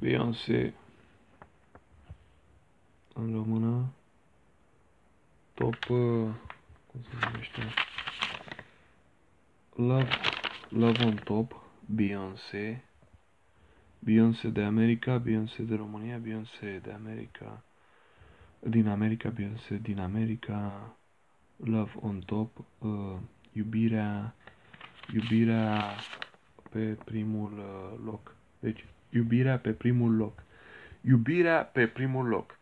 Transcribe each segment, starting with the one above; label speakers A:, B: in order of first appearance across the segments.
A: Beyoncé în română. Top, uh, cum se numește? Love, Love on Top, Beyoncé. Beyoncé de America, Beyoncé de România, Beyoncé de America. Din America, Beyoncé din America. Love on Top, uh, iubirea, iubirea pe primul uh, loc. Deci, iubirea pe primul loc. Iubirea pe primul loc.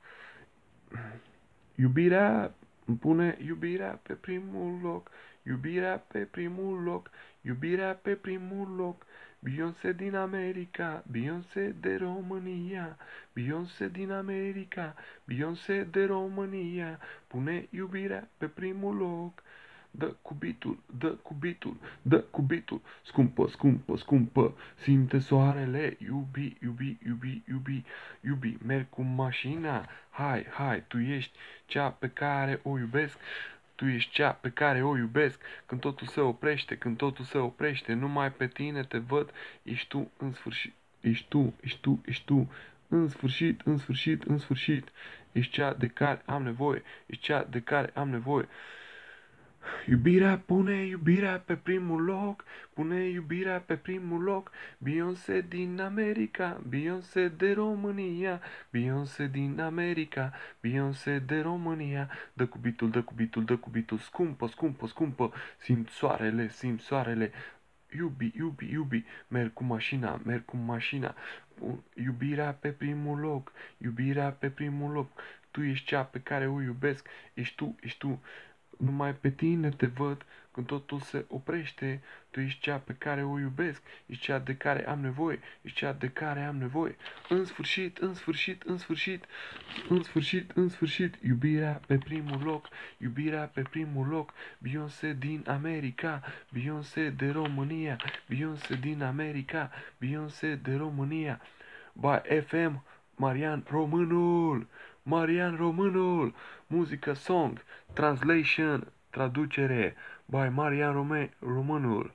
A: Iubirea îmi pune iubirea pe primul loc. Iubirea pe primul loc. Iubirea pe primul loc. Beyoncé din America, Beyoncé de România, Beyoncé din America, Beyoncé de România, pune iubirea pe primul loc. Dă cubitul, dă cubitul, dă cubitul, scumpă, scumpă, scumpă, simte soarele, iubi, iubi, iubi, iubi, iubi, merg cu mașina, hai, hai, tu ești cea pe care o iubesc, tu ești cea pe care o iubesc, când totul se oprește, când totul se oprește, numai pe tine te văd, ești tu în sfârșit, ești tu, ești tu, ești tu, în sfârșit, în sfârșit, în sfârșit, ești cea de care am nevoie, ești cea de care am nevoie. Iubirea pune iubirea pe primul loc, pune iubirea pe primul loc, Beyoncé din America, Beyoncé de România, Beyoncé din America, Beyoncé de România, dă cubitul, dă cubitul, dă cubitul, scumpă, scumpă, scumpă, simt soarele, simt soarele, iubi, iubi, iubi, merg cu mașina, merg cu mașina, iubirea pe primul loc, iubirea pe primul loc, tu ești cea pe care o iubesc, ești tu, ești tu, numai pe tine te văd când totul se oprește, tu ești cea pe care o iubesc, ești cea de care am nevoie, ești cea de care am nevoie. În sfârșit, în sfârșit, în sfârșit, în sfârșit, în sfârșit, iubirea pe primul loc, iubirea pe primul loc, Beyoncé din America, Beyoncé de România, Beyoncé din America, Beyoncé de România, by FM, Marian Românul, Marian Românul, muzică song, translation, traducere, by Marian Rome Românul.